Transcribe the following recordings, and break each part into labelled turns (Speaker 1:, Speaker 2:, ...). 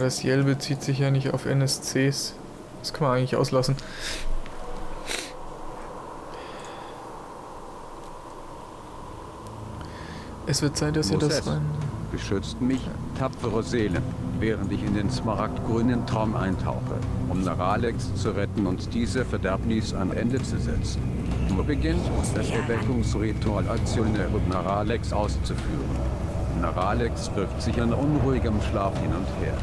Speaker 1: Aber das Yell bezieht sich ja nicht auf NSCs. Das kann man eigentlich auslassen. Es wird Zeit, dass ihr das rein...
Speaker 2: Beschützt mich, tapfere Seelen, während ich in den smaragdgrünen Traum eintauche, um Naralex zu retten und diese Verderbnis ein Ende zu setzen. Nur beginnt, das Erweckungsritual Aktionen und Naralex auszuführen. Naralex wirft sich in unruhigem Schlaf hin und her.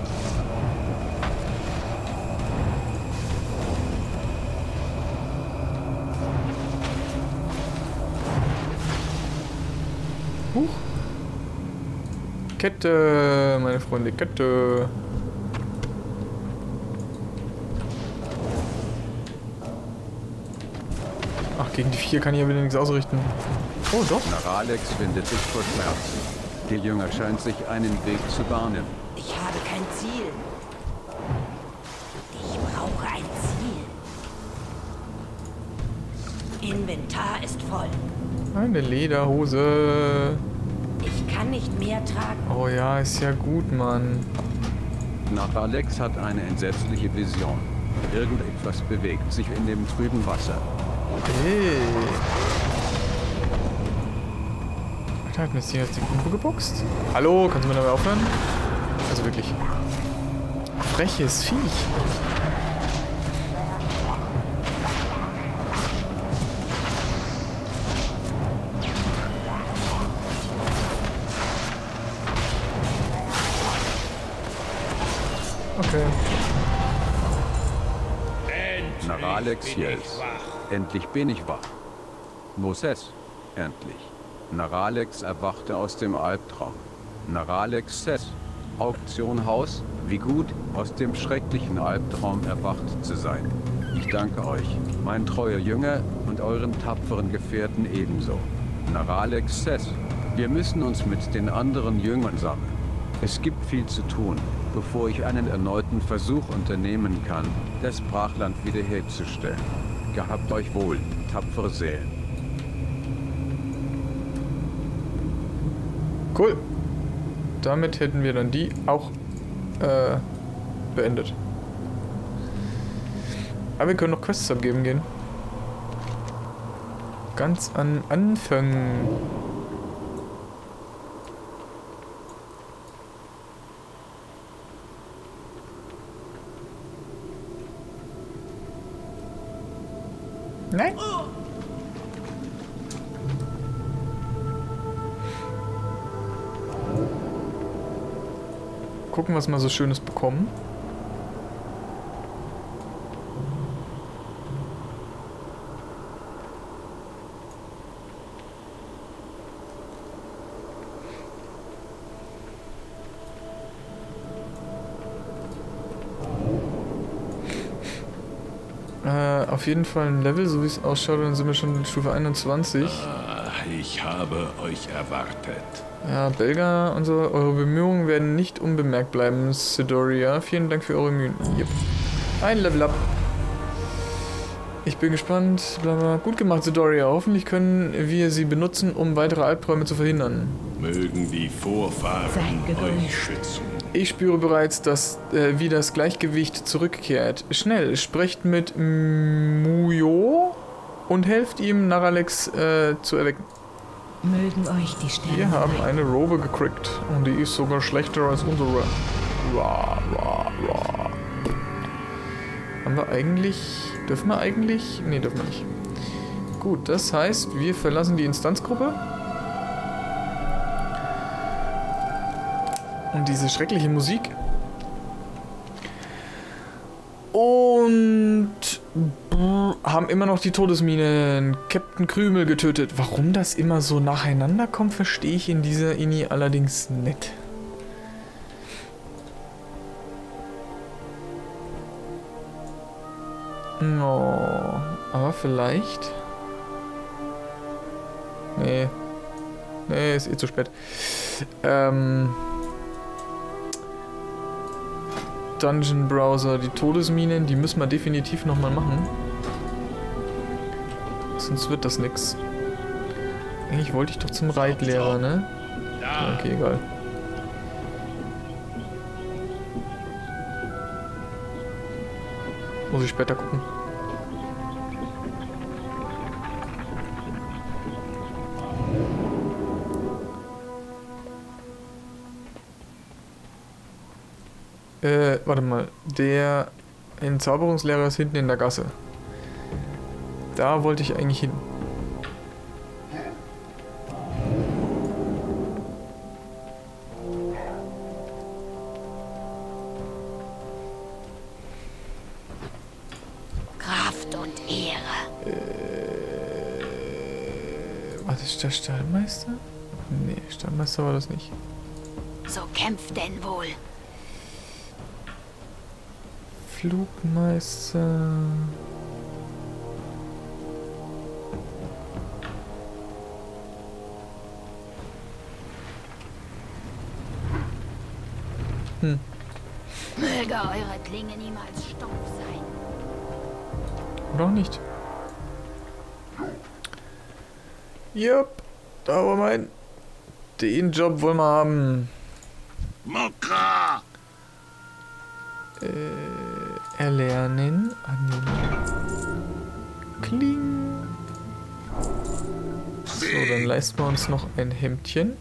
Speaker 1: Huch. Kette, meine Freunde, Kette. Ach, gegen die vier kann ich ja wieder nichts ausrichten. Oh, doch.
Speaker 2: Naralex findet sich vor Schmerzen. Der Jünger scheint sich einen Weg zu bahnen.
Speaker 3: Ich habe kein Ziel. Ich brauche ein Ziel. Inventar ist voll.
Speaker 1: Eine Lederhose.
Speaker 3: Ich kann nicht mehr tragen.
Speaker 1: Oh ja, ist ja gut, Mann.
Speaker 2: Naralex hat eine entsetzliche Vision. Irgendetwas bewegt sich in dem trüben Wasser.
Speaker 1: Hey. Alter, hat mir jetzt die Pumpe geboxt? Hallo, kannst du mir dabei aufhören? Also wirklich. Freches Viech. Okay.
Speaker 2: Naralex Jels. Endlich bin ich wach. Moses. Endlich. Naralex erwachte aus dem Albtraum. Naralex Ses. Auktionhaus. Wie gut, aus dem schrecklichen Albtraum erwacht zu sein. Ich danke euch, mein treuer Jünger und euren tapferen Gefährten ebenso. Naralex Ses. Wir müssen uns mit den anderen Jüngern sammeln. Es gibt viel zu tun, bevor ich einen erneuten Versuch unternehmen kann, das Brachland wiederherzustellen. Gehabt euch wohl, tapfere Seelen.
Speaker 1: Cool. Damit hätten wir dann die auch äh, beendet. Aber wir können noch Quests abgeben gehen. Ganz an Anfang. Nein. Gucken, was wir so Schönes bekommen. Äh, auf jeden Fall ein Level, so wie es ausschaut, dann sind wir schon in Stufe 21.
Speaker 4: Ich habe euch erwartet.
Speaker 1: Ja, Belga so, eure Bemühungen werden nicht unbemerkt bleiben, Sidoria. Vielen Dank für eure Mühen. Yep. Ein Level up. Ich bin gespannt. Blablabla. Gut gemacht, Sidoria. Hoffentlich können wir sie benutzen, um weitere Albträume zu verhindern.
Speaker 4: Mögen die Vorfahren euch schützen.
Speaker 1: Ich spüre bereits, dass äh, wie das Gleichgewicht zurückkehrt. Schnell, sprecht mit Muyo und helft ihm, Naralex äh, zu erwecken.
Speaker 5: Mögen euch die Sterne.
Speaker 1: Wir haben eine Robe gekriegt und die ist sogar schlechter als unsere. Ra, ra, ra. Haben wir eigentlich... Dürfen wir eigentlich... Nee, dürfen wir nicht. Gut, das heißt, wir verlassen die Instanzgruppe. Und diese schreckliche Musik. Und haben immer noch die Todesminen. Captain Krümel getötet. Warum das immer so nacheinander kommt, verstehe ich in dieser Ini allerdings nicht. No, aber vielleicht. Nee. Nee, ist eh zu spät. Ähm. Dungeon Browser, die Todesminen, die müssen wir definitiv nochmal machen. Sonst wird das nix. Eigentlich wollte ich doch zum Reitlehrer, ne?
Speaker 4: Ja.
Speaker 1: Okay, egal. Muss ich später gucken. Äh, warte mal. Der Entzauberungslehrer ist hinten in der Gasse. Da wollte ich eigentlich hin.
Speaker 3: Kraft und Ehre.
Speaker 1: War das der Stallmeister? Nee, Stallmeister war das nicht.
Speaker 3: So kämpft denn wohl.
Speaker 1: Flugmeister. Hm.
Speaker 3: Möge eure Klinge niemals stumpf sein.
Speaker 1: Oder auch nicht. Jupp, da war mein. Den Job wollen wir haben.
Speaker 4: Mokra!
Speaker 1: Äh, erlernen. Annehmen. Kling. So, dann leisten wir uns noch ein Hemdchen.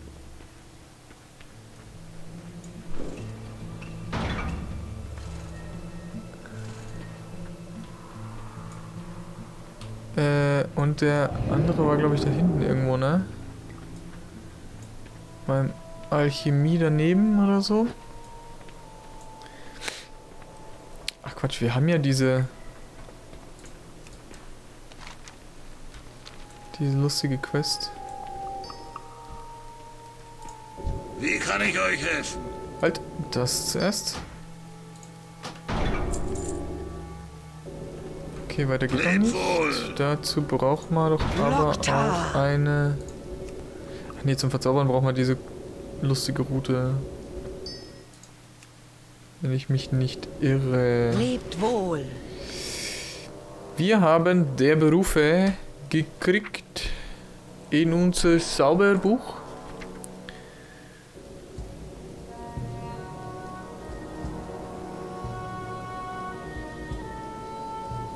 Speaker 1: Äh, und der andere war, glaube ich, da hinten irgendwo, ne? Beim Alchemie daneben oder so. Ach Quatsch, wir haben ja diese... Diese lustige Quest.
Speaker 4: Wie kann ich euch helfen?
Speaker 1: Halt, das zuerst. Okay, weiter geht noch nicht. Dazu braucht man doch aber auch eine... Ach nee, zum Verzaubern braucht man diese lustige Route. Wenn ich mich nicht irre.
Speaker 3: Lebt wohl.
Speaker 1: Wir haben der Berufe gekriegt in unser Zauberbuch.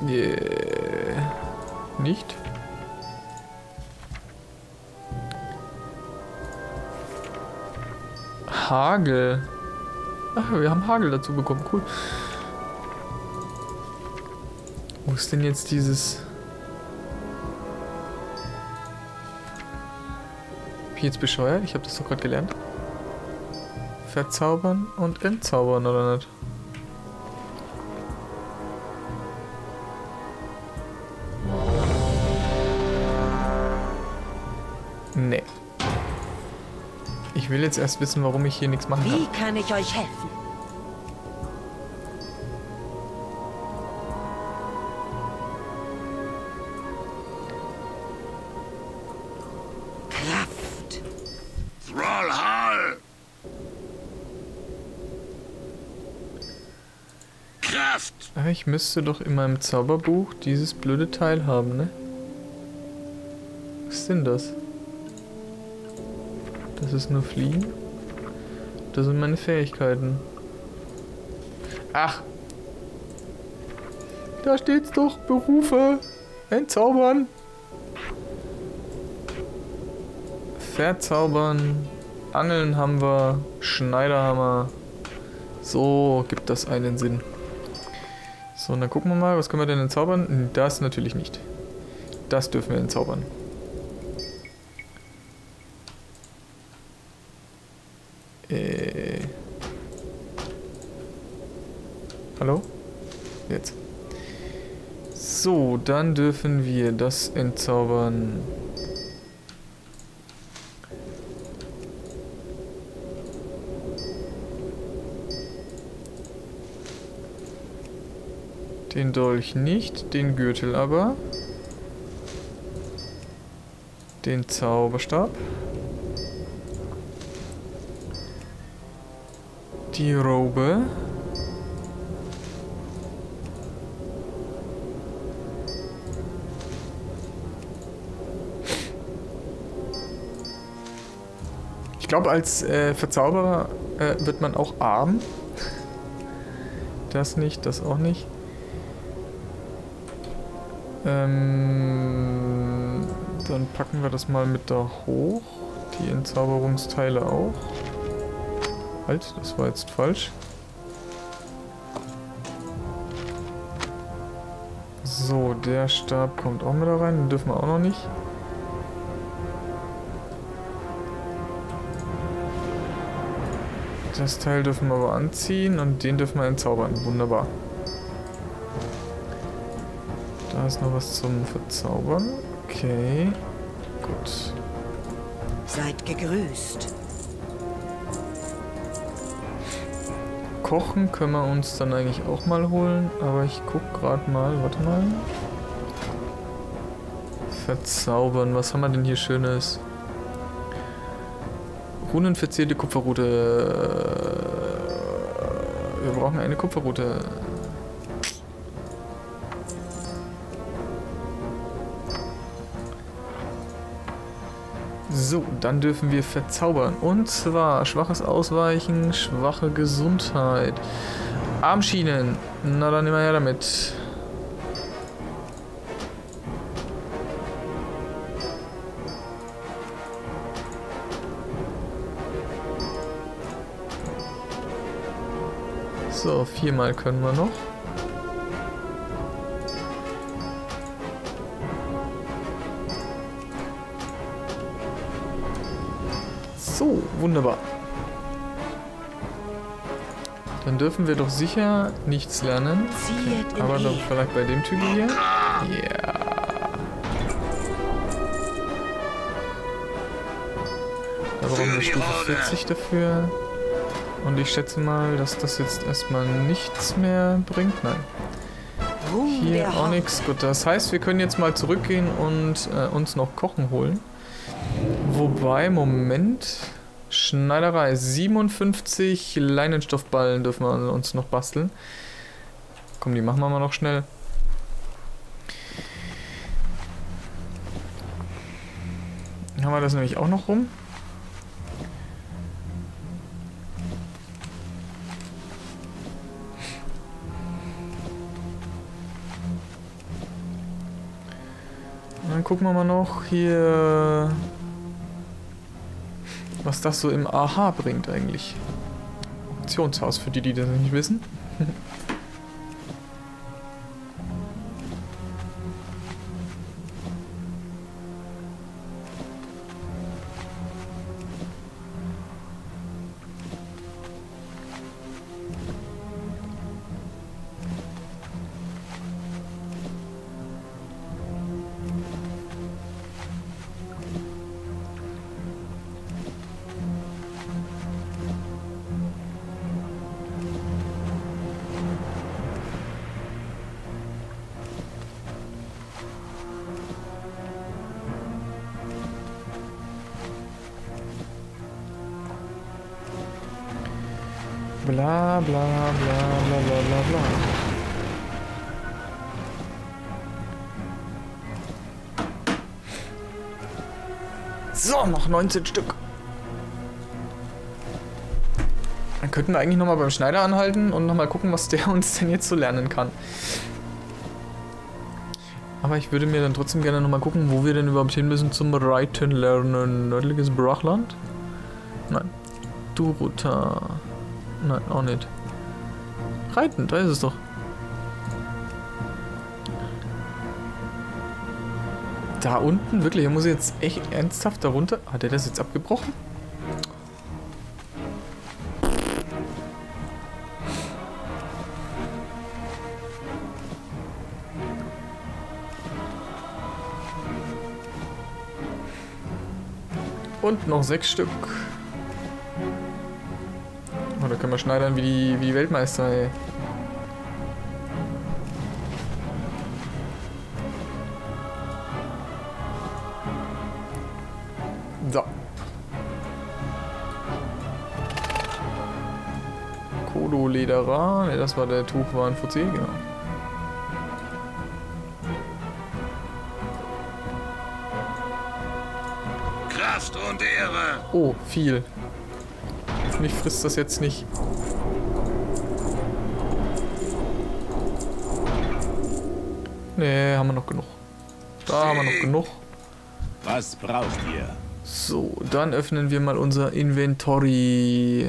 Speaker 1: Yeah. Nicht? Hagel. Wir haben Hagel dazu bekommen. Cool. Wo ist denn jetzt dieses... Bin ich jetzt bescheuert? Ich habe das doch gerade gelernt. Verzaubern und entzaubern, oder nicht? Nee. Ich will jetzt erst wissen, warum ich hier nichts machen kann.
Speaker 3: Wie kann ich euch helfen?
Speaker 1: Ich müsste doch in meinem Zauberbuch dieses blöde Teil haben, ne? Was ist denn das? Das ist nur Fliegen? Das sind meine Fähigkeiten. Ach! Da steht's doch, Berufe. Entzaubern. Verzaubern. Angeln haben wir. Schneider haben wir. So gibt das einen Sinn. So, und dann gucken wir mal, was können wir denn entzaubern? Das natürlich nicht. Das dürfen wir entzaubern. Äh. Hallo? Jetzt. So, dann dürfen wir das entzaubern. Den Dolch nicht, den Gürtel aber. Den Zauberstab. Die Robe. Ich glaube, als äh, Verzauberer äh, wird man auch arm. Das nicht, das auch nicht. Ähm, dann packen wir das mal mit da hoch. Die Entzauberungsteile auch. Halt, das war jetzt falsch. So, der Stab kommt auch mit da rein. Den dürfen wir auch noch nicht. Das Teil dürfen wir aber anziehen und den dürfen wir entzaubern. Wunderbar. Ist noch was zum Verzaubern. Okay. Gut.
Speaker 5: Seid gegrüßt.
Speaker 1: Kochen können wir uns dann eigentlich auch mal holen, aber ich guck gerade mal, warte mal. Verzaubern, was haben wir denn hier Schönes? Runenverzierte Kupferrute. Wir brauchen eine Kupferrute. So, dann dürfen wir verzaubern. Und zwar schwaches Ausweichen, schwache Gesundheit. Armschienen. Na dann wir ja damit. So, viermal können wir noch. Wunderbar. Dann dürfen wir doch sicher nichts lernen.
Speaker 5: In
Speaker 1: Aber doch vielleicht bei dem Typ hier. Ja. Da brauchen wir Stufe 40 dafür. Und ich schätze mal, dass das jetzt erstmal nichts mehr bringt. Nein. Hier auch nichts. Gut, das heißt, wir können jetzt mal zurückgehen und äh, uns noch Kochen holen. Wobei, Moment. Schneiderei. 57 Leinenstoffballen dürfen wir uns noch basteln. Komm, die machen wir mal noch schnell. Haben wir das nämlich auch noch rum? Dann gucken wir mal noch hier, was das so im AHA bringt eigentlich. Auktionshaus, für die, die das nicht wissen. Bla bla bla bla bla bla bla. So, noch 19 Stück. Dann könnten wir eigentlich nochmal beim Schneider anhalten und nochmal gucken, was der uns denn jetzt so lernen kann. Aber ich würde mir dann trotzdem gerne nochmal gucken, wo wir denn überhaupt hin müssen zum Reiten lernen. Nördliches Brachland? Nein. Duruta. Nein, auch nicht. Reiten, da ist es doch. Da unten? Wirklich? Er muss jetzt echt ernsthaft darunter? Hat er das jetzt abgebrochen? Und noch sechs Stück. Wir schneidern wie die, wie die Weltmeister, ey. So. Kodo Lederer. Ne, das war der Tuchwaren VC, genau.
Speaker 4: Kraft und Ehre.
Speaker 1: Oh, viel. Hoffentlich frisst das jetzt nicht. Nee, haben wir noch genug. Da haben wir noch genug.
Speaker 4: Was braucht ihr?
Speaker 1: So, dann öffnen wir mal unser Inventory.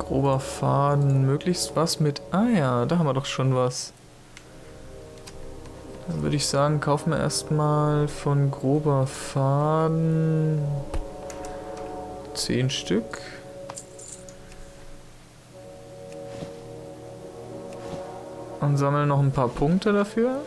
Speaker 1: Grober Faden, möglichst was mit... Ah ja, da haben wir doch schon was. Dann würde ich sagen, kaufen wir erstmal von grober Faden 10 Stück. Und sammeln noch ein paar Punkte dafür.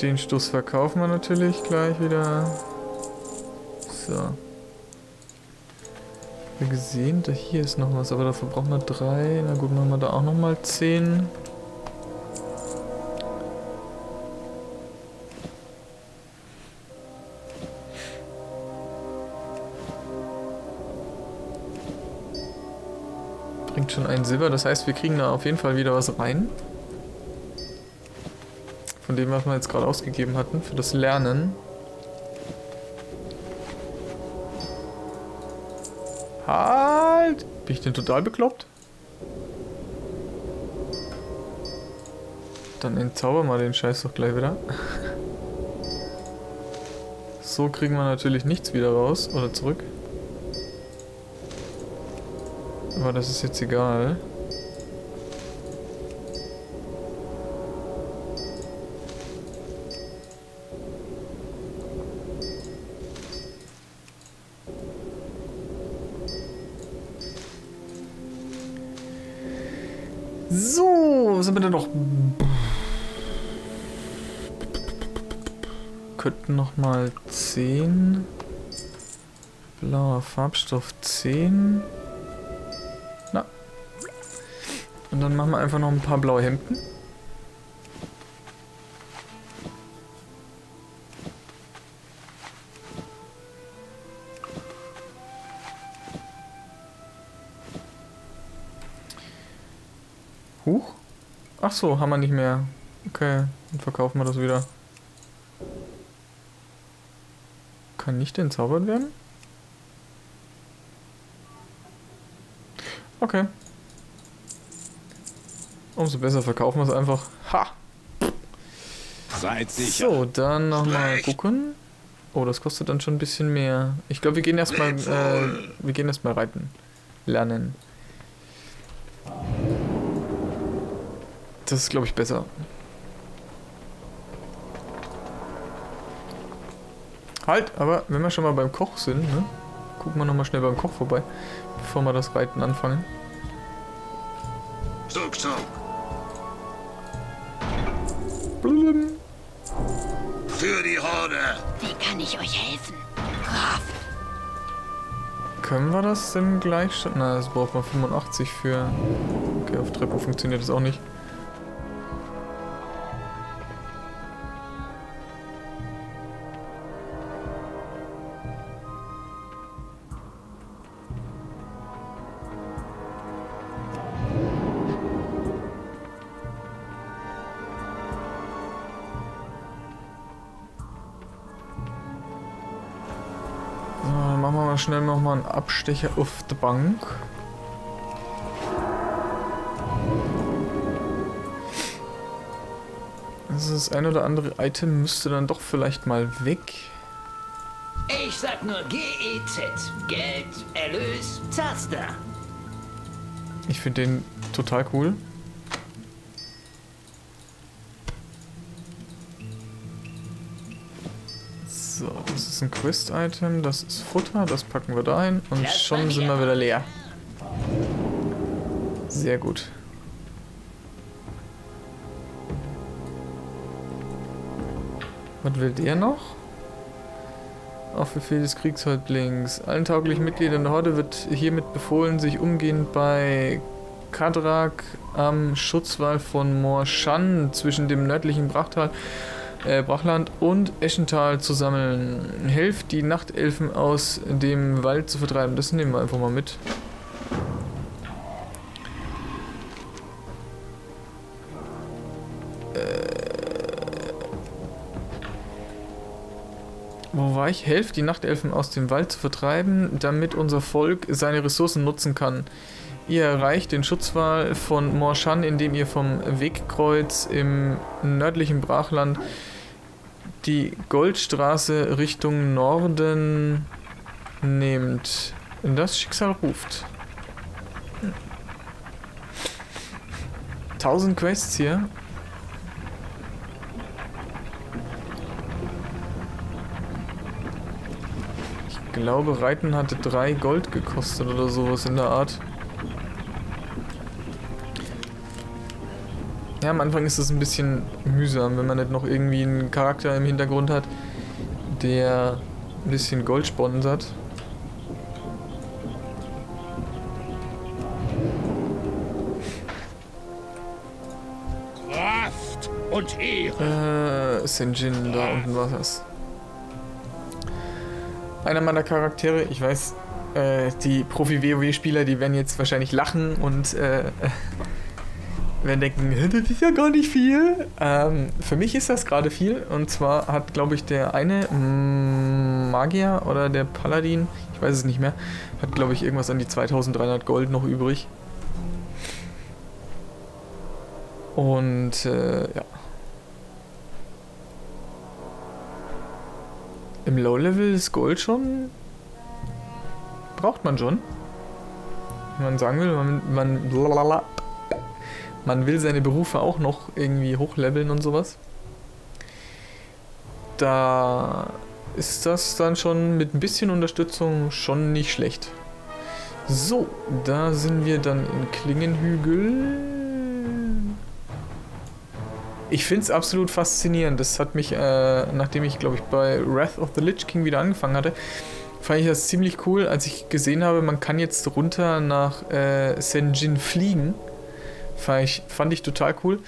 Speaker 1: Den Stoß verkaufen wir natürlich gleich wieder. So. Wir gesehen, da hier ist noch was, aber dafür brauchen wir drei. Na gut, machen wir da auch noch mal zehn. Bringt schon ein Silber, das heißt, wir kriegen da auf jeden Fall wieder was rein. Von dem, was wir jetzt gerade ausgegeben hatten, für das Lernen. Halt! Bin ich denn total bekloppt? Dann entzauber mal den Scheiß doch gleich wieder. So kriegen wir natürlich nichts wieder raus oder zurück. Aber das ist jetzt egal. Könnten noch mal 10. Blauer Farbstoff 10. Na. Und dann machen wir einfach noch ein paar blaue Hemden. Huch. Ach so, haben wir nicht mehr. Okay, dann verkaufen wir das wieder. Kann nicht entzaubert werden? Okay. Umso besser verkaufen wir es einfach. Ha!
Speaker 4: Seid sicher.
Speaker 1: So, dann nochmal gucken. Oh, das kostet dann schon ein bisschen mehr. Ich glaube, wir gehen erstmal äh, wir gehen erstmal reiten. Lernen. Das ist, glaube ich, besser. Halt, aber wenn wir schon mal beim Koch sind, ne? Gucken wir nochmal schnell beim Koch vorbei, bevor wir das Reiten anfangen.
Speaker 4: Zug, Zug.
Speaker 1: Blum.
Speaker 4: Für die Horde.
Speaker 3: Wie kann ich euch helfen? Kraft.
Speaker 1: Können wir das denn gleich schon? Na, das braucht man 85 für. Okay, auf Treppe funktioniert das auch nicht. Schnell nochmal einen Abstecher auf die Bank. Also das ein oder andere Item müsste dann doch vielleicht mal weg.
Speaker 6: Ich sag nur GEZ. Geld, Erlös, Zaster.
Speaker 1: Ich finde den total cool. So, das ist ein Quest-Item, das ist Futter, das packen wir da ein und schon sind wir wieder leer. Sehr gut. Was will der noch? Auf Befehl des Kriegshäuptlings. Allen tauglichen Mitgliedern der Horde wird hiermit befohlen, sich umgehend bei Kadrak am Schutzwall von Morshan zwischen dem nördlichen Brachtal, äh, Brachland und Eschental zu sammeln. Helft die Nachtelfen aus dem Wald zu vertreiben. Das nehmen wir einfach mal mit. Wo war ich? Helft die Nachtelfen aus dem Wald zu vertreiben, damit unser Volk seine Ressourcen nutzen kann. Ihr erreicht den Schutzwall von Morshan, indem ihr vom Wegkreuz im nördlichen Brachland die Goldstraße Richtung Norden nehmt. Das Schicksal ruft. 1000 Quests hier. Ich glaube, Reiten hatte 3 Gold gekostet oder sowas in der Art. Ja, am Anfang ist es ein bisschen mühsam, wenn man nicht noch irgendwie einen Charakter im Hintergrund hat, der ein bisschen Gold sponsert.
Speaker 4: Kraft und Ehre.
Speaker 1: Äh, Senjin, da unten war das. Einer meiner Charaktere, ich weiß, äh, die Profi-WoW-Spieler, die werden jetzt wahrscheinlich lachen und äh, werden denken, "Hä, das ist ja gar nicht viel. Ähm, für mich ist das gerade viel. Und zwar hat, glaube ich, der eine mm, Magier oder der Paladin, ich weiß es nicht mehr, hat, glaube ich, irgendwas an die 2300 Gold noch übrig. Und äh, ja. Im Low-Level ist Gold schon. Braucht man schon. Wenn man sagen will, man, man. Man will seine Berufe auch noch irgendwie hochleveln und sowas. Da ist das dann schon mit ein bisschen Unterstützung schon nicht schlecht. So, da sind wir dann in Klingenhügel. Ich finde es absolut faszinierend. Das hat mich, äh, nachdem ich, glaube ich, bei Wrath of the Lich King wieder angefangen hatte, fand ich das ziemlich cool, als ich gesehen habe, man kann jetzt runter nach äh, Senjin fliegen. Fand ich, fand ich total cool.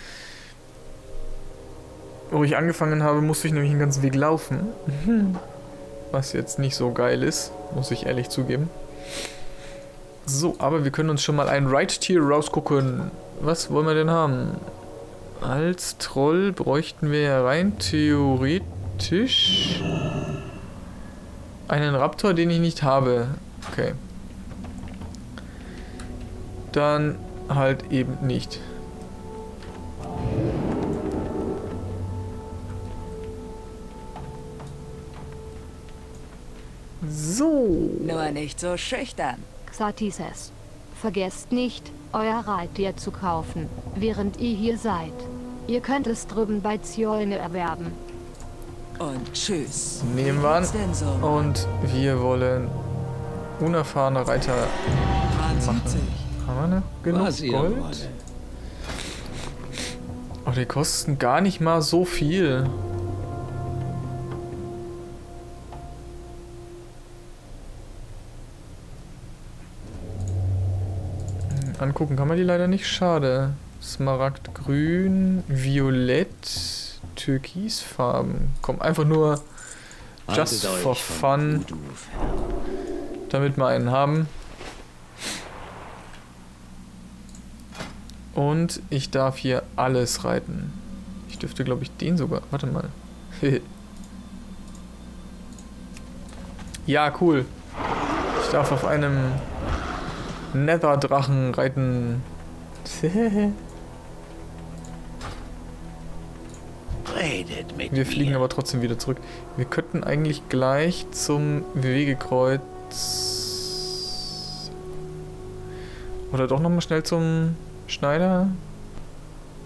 Speaker 1: Wo ich angefangen habe, musste ich nämlich einen ganzen Weg laufen. Was jetzt nicht so geil ist, muss ich ehrlich zugeben. So, aber wir können uns schon mal ein Right-Tier rausgucken. Was wollen wir denn haben? Als Troll bräuchten wir ja rein theoretisch einen Raptor, den ich nicht habe. Okay. Dann halt eben nicht. So.
Speaker 5: Nur nicht so schüchtern.
Speaker 3: Xatises, vergesst nicht, euer Reittier zu kaufen, während ihr hier seid. Ihr könnt es drüben bei Ziolne erwerben.
Speaker 5: Und tschüss.
Speaker 1: Nehmen wir an. Und wir wollen unerfahrene Reiter machen. Haben wir noch genug
Speaker 6: Was
Speaker 1: Gold? Oh, die kosten gar nicht mal so viel. Hm, Angucken kann man die leider nicht. Schade. Smaragdgrün, Violett, Türkisfarben. Komm, einfach nur just for fun, damit wir einen haben. Und ich darf hier alles reiten. Ich dürfte, glaube ich, den sogar. Warte mal. ja, cool. Ich darf auf einem Nether-Drachen reiten. Wir fliegen aber trotzdem wieder zurück. Wir könnten eigentlich gleich zum Wegekreuz. Oder doch nochmal schnell zum Schneider.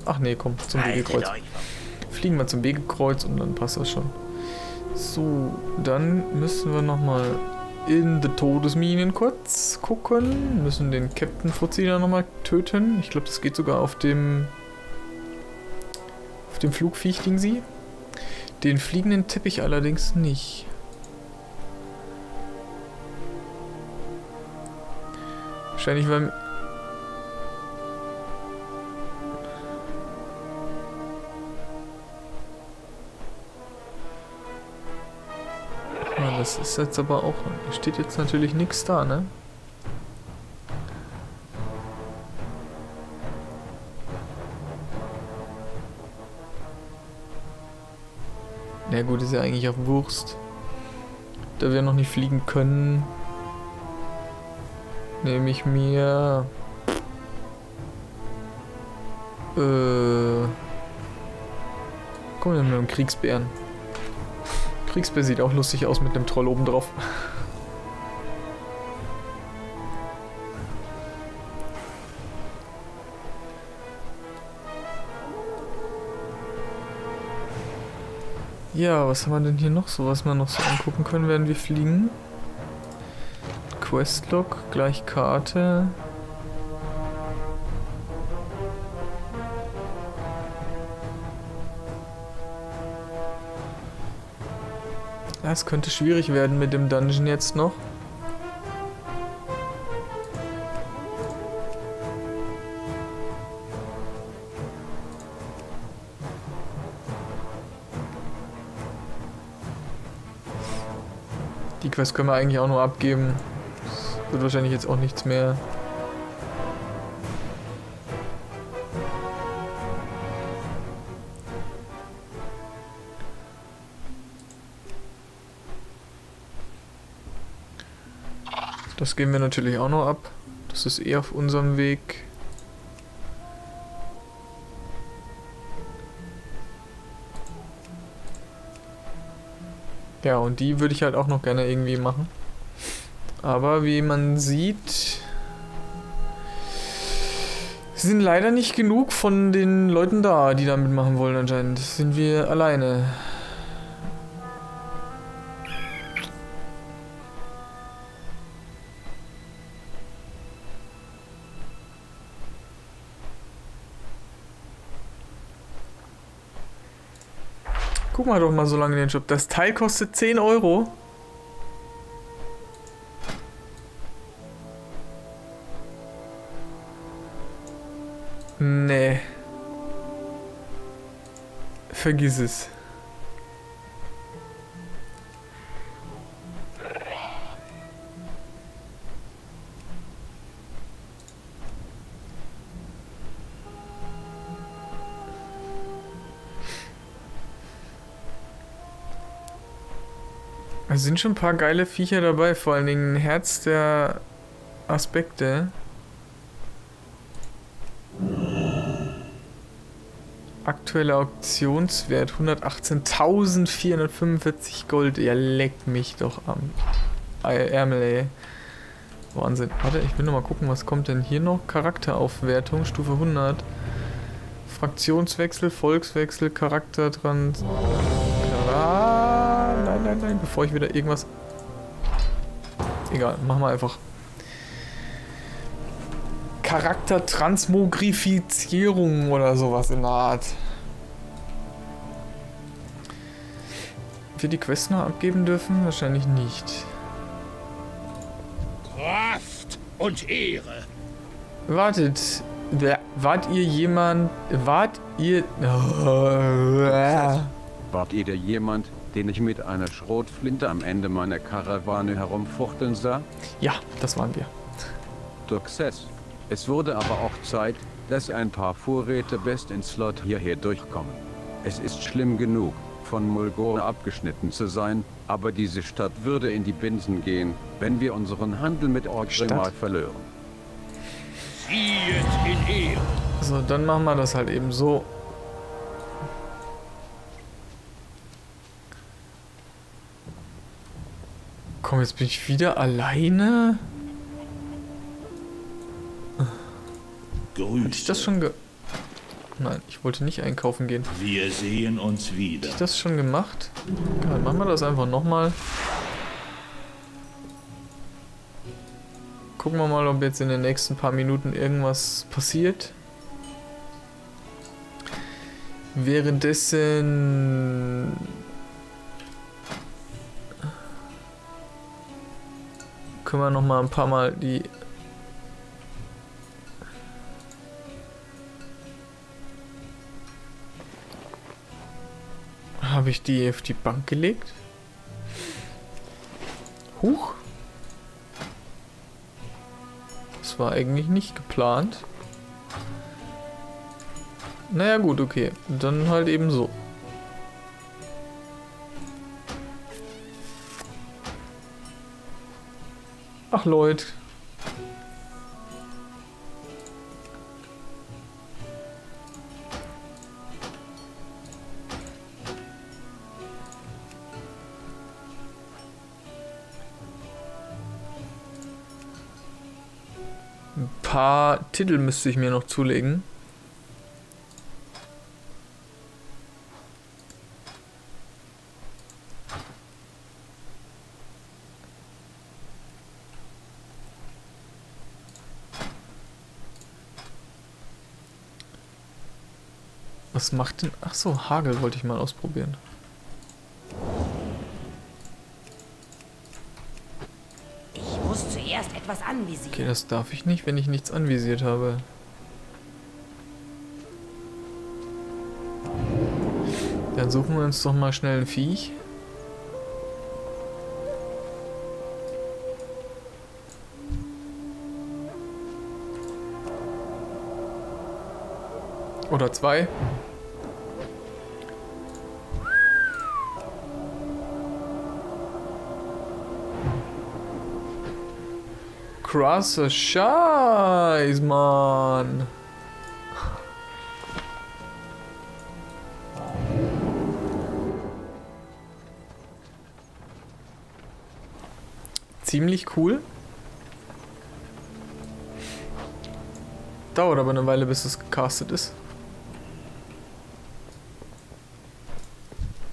Speaker 1: Ach nee, komm, zum Wegekreuz. Fliegen wir zum Wegekreuz und dann passt das schon. So, dann müssen wir nochmal in die Todesminen kurz gucken. Müssen den Captain Fuzzi da nochmal töten. Ich glaube, das geht sogar auf dem auf dem Flugviech Ding sie. Den fliegenden Teppich allerdings nicht. Wahrscheinlich, weil das ist jetzt aber auch. Steht jetzt natürlich nichts da, ne? Na gut, ist ja eigentlich auch Wurst. Da wir noch nicht fliegen können, nehme ich mir... Äh... Komm, wir nehmen einen Kriegsbären. Kriegsbär sieht auch lustig aus mit dem Troll oben drauf. Ja, was haben wir denn hier noch so, was wir noch so angucken können, während wir fliegen? Questlog, gleich Karte. Ja, es könnte schwierig werden mit dem Dungeon jetzt noch. Die Quest können wir eigentlich auch nur abgeben. Das wird wahrscheinlich jetzt auch nichts mehr. Das geben wir natürlich auch noch ab. Das ist eh auf unserem Weg. Ja, und die würde ich halt auch noch gerne irgendwie machen. Aber wie man sieht, sind leider nicht genug von den Leuten da, die da mitmachen wollen anscheinend. Sind wir alleine. Mal doch mal so lange in den Job. Das Teil kostet 10 Euro. Nee. Vergiss es. Es sind schon ein paar geile Viecher dabei, vor allen Dingen Herz der Aspekte. Aktueller Auktionswert 118.445 Gold. Ja, leckt mich doch am Ärmel, ey. Wahnsinn. Warte, ich will noch mal gucken, was kommt denn hier noch? Charakteraufwertung, Stufe 100. Fraktionswechsel, Volkswechsel, Charaktertrans... Nein, nein, bevor ich wieder irgendwas... Egal, machen wir einfach. Charaktertransmogrifizierung oder sowas in der Art. Wir die Quest noch abgeben dürfen? Wahrscheinlich nicht.
Speaker 4: Kraft und Ehre.
Speaker 1: Wartet. Wer, wart ihr jemand... Wart ihr...
Speaker 2: Wart ihr der jemand, den ich mit einer Schrotflinte am Ende meiner Karawane herumfuchteln sah?
Speaker 1: Ja, das waren wir.
Speaker 2: Success. Es wurde aber auch Zeit, dass ein paar Vorräte Best in Slot hierher durchkommen. Es ist schlimm genug, von Mulgore abgeschnitten zu sein, aber diese Stadt würde in die Binsen gehen, wenn wir unseren Handel mit Orgrimmar verlören.
Speaker 4: Ziehet in Ehre.
Speaker 1: So, dann machen wir das halt eben so. Komm, jetzt bin ich wieder alleine? Hatte ich das schon ge... Nein, ich wollte nicht einkaufen gehen.
Speaker 4: Wir sehen uns wieder.
Speaker 1: Hatte ich das schon gemacht? Egal, machen wir das einfach nochmal. Gucken wir mal, ob jetzt in den nächsten paar Minuten irgendwas passiert. Währenddessen... Können wir nochmal ein paar Mal die Habe ich die auf die Bank gelegt? Huch. Das war eigentlich nicht geplant. Naja gut, okay. Dann halt eben so. Ach Leute. Ein paar Titel müsste ich mir noch zulegen. Was macht denn... Ach so, Hagel wollte ich mal ausprobieren.
Speaker 7: Ich muss zuerst etwas anvisieren.
Speaker 1: Okay, das darf ich nicht, wenn ich nichts anvisiert habe. Dann suchen wir uns doch mal schnell ein Viech. Oder zwei. Krasser Scheiß, Mann. Ziemlich cool. Dauert aber eine Weile, bis es gecastet ist.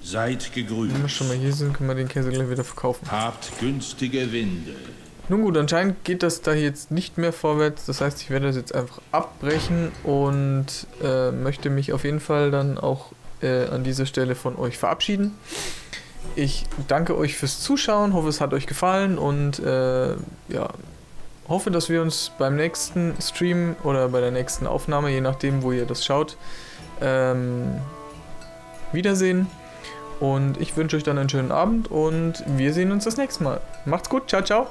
Speaker 4: Seid gegrüßt.
Speaker 1: Wenn wir schon mal hier sind, können wir den Käse gleich wieder verkaufen.
Speaker 4: Habt günstige Winde.
Speaker 1: Nun gut, anscheinend geht das da jetzt nicht mehr vorwärts. Das heißt, ich werde das jetzt einfach abbrechen und äh, möchte mich auf jeden Fall dann auch äh, an dieser Stelle von euch verabschieden. Ich danke euch fürs Zuschauen, hoffe es hat euch gefallen und äh, ja, hoffe, dass wir uns beim nächsten Stream oder bei der nächsten Aufnahme, je nachdem, wo ihr das schaut, ähm, wiedersehen. Und ich wünsche euch dann einen schönen Abend und wir sehen uns das nächste Mal. Macht's gut, ciao, ciao.